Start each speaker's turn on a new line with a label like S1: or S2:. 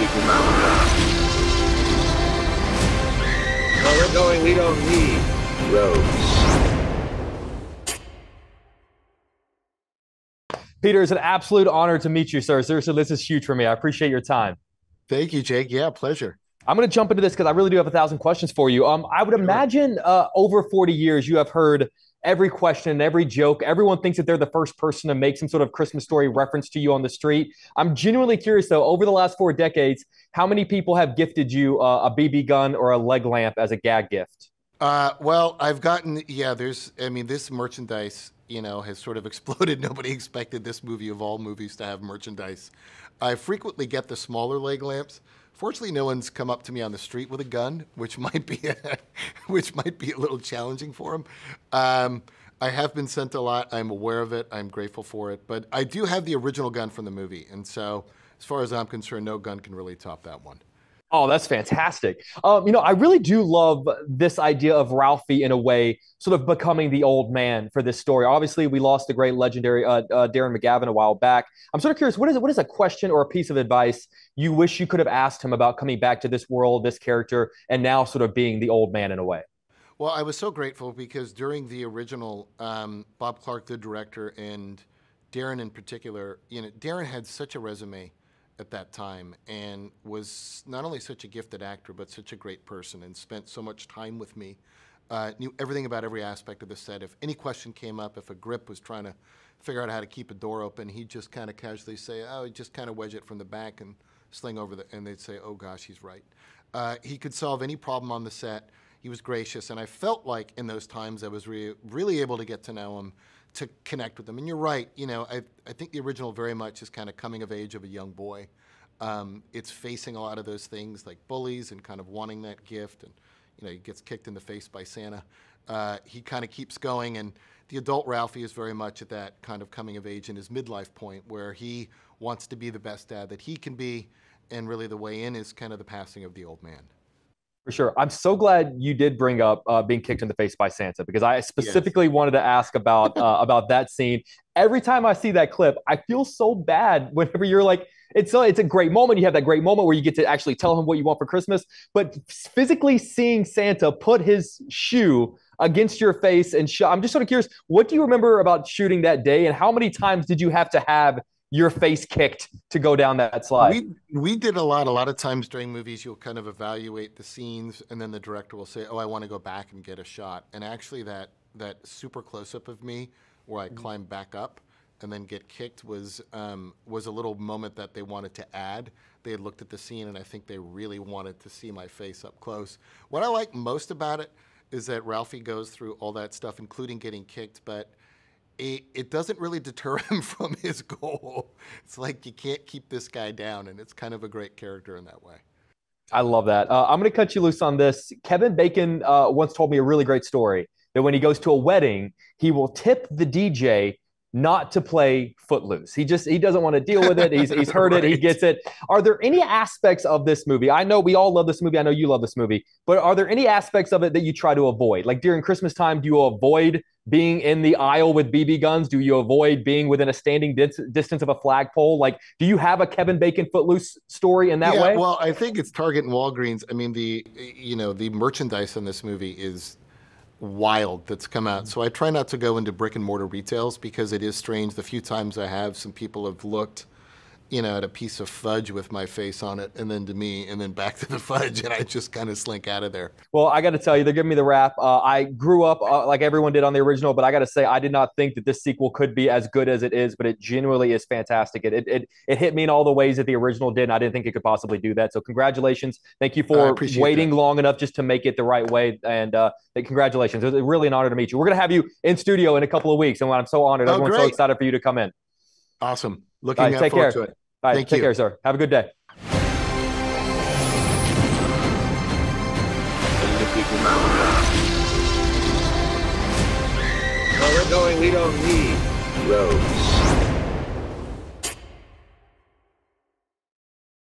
S1: people mountain Where we're going, we don't need roads.
S2: Peter, it's an absolute honor to meet you, sir. Seriously, this is huge for me. I appreciate your time.
S3: Thank you, Jake. Yeah, pleasure.
S2: I'm going to jump into this because I really do have a thousand questions for you. Um, I would imagine uh, over 40 years, you have heard every question, every joke. Everyone thinks that they're the first person to make some sort of Christmas story reference to you on the street. I'm genuinely curious, though, over the last four decades, how many people have gifted you uh, a BB gun or a leg lamp as a gag gift?
S3: Uh, well, I've gotten, yeah, there's, I mean, this merchandise, you know, has sort of exploded. Nobody expected this movie of all movies to have merchandise. I frequently get the smaller leg lamps. Fortunately, no one's come up to me on the street with a gun, which might be a, which might be a little challenging for them. Um, I have been sent a lot. I'm aware of it. I'm grateful for it. But I do have the original gun from the movie, and so as far as I'm concerned, no gun can really top that one.
S2: Oh, that's fantastic. Um, you know, I really do love this idea of Ralphie in a way, sort of becoming the old man for this story. Obviously, we lost the great legendary uh, uh, Darren McGavin a while back. I'm sort of curious, what is what is a question or a piece of advice you wish you could have asked him about coming back to this world, this character, and now sort of being the old man in a way?
S3: Well, I was so grateful because during the original, um, Bob Clark, the director, and Darren in particular, you know, Darren had such a resume at that time and was not only such a gifted actor, but such a great person and spent so much time with me. Uh, knew everything about every aspect of the set. If any question came up, if a grip was trying to figure out how to keep a door open, he'd just kind of casually say, oh, just kind of wedge it from the back and sling over the, and they'd say, oh gosh, he's right. Uh, he could solve any problem on the set. He was gracious, and I felt like in those times I was re- really able to get to know him to connect with him. And you're right, you know, I, I think the original very much is kind of coming of age of a young boy. Um, it's facing a lot of those things like bullies and kind of wanting that gift, and you know, he gets kicked in the face by Santa. Uh, he kind of keeps going, and the adult Ralphie is very much at that kind of coming of age in his midlife point where he wants to be the best dad that he can be, and really the way in is kind of the passing of the old man.
S2: For sure. I'm so glad you did bring up uh, being kicked in the face by Santa because I specifically yes. wanted to ask about uh, about that scene. Every time I see that clip, I feel so bad whenever you're like, it's a, it's a great moment. You have that great moment where you get to actually tell him what you want for Christmas. But physically seeing Santa put his shoe against your face and sh- I'm just sort of curious, what do you remember about shooting that day, and how many times did you have to have your face kicked to go down that slide.
S3: We we did a lot. A lot of times during movies, you'll kind of evaluate the scenes, and then the director will say, "Oh, I want to go back and get a shot." And actually, that that super close up of me, where I mm-hmm. climb back up and then get kicked, was um, was a little moment that they wanted to add. They had looked at the scene, and I think they really wanted to see my face up close. What I like most about it is that Ralphie goes through all that stuff, including getting kicked, but it, it doesn't really deter him from his goal. It's like you can't keep this guy down, and it's kind of a great character in that way.
S2: I love that. Uh, I'm going to cut you loose on this. Kevin Bacon uh, once told me a really great story that when he goes to a wedding, he will tip the DJ not to play footloose. He just he doesn't want to deal with it. He's he's heard right. it. He gets it. Are there any aspects of this movie? I know we all love this movie. I know you love this movie, but are there any aspects of it that you try to avoid? Like during Christmas time, do you avoid being in the aisle with BB guns? Do you avoid being within a standing dis- distance of a flagpole? Like, do you have a Kevin Bacon footloose story in that
S3: yeah,
S2: way?
S3: Well, I think it's Target and Walgreens. I mean, the you know the merchandise in this movie is wild that's come out. Mm. So I try not to go into brick and mortar retails because it is strange. The few times I have, some people have looked you know, at a piece of fudge with my face on it, and then to me, and then back to the fudge, and I just kind of slink out of there.
S2: Well, I got to tell you, they're giving me the wrap. Uh, I grew up uh, like everyone did on the original, but I got to say, I did not think that this sequel could be as good as it is, but it genuinely is fantastic. It, it, it, it hit me in all the ways that the original did, and I didn't think it could possibly do that. So, congratulations. Thank you for waiting that. long enough just to make it the right way. And uh, congratulations. It was really an honor to meet you. We're going to have you in studio in a couple of weeks, and I'm so honored. Oh, Everyone's great. so excited for you to come in.
S3: Awesome. Looking right, forward care. to it.
S2: All right, Thank take you. care, sir. Have a good day.
S1: Where we're going, we don't need roads.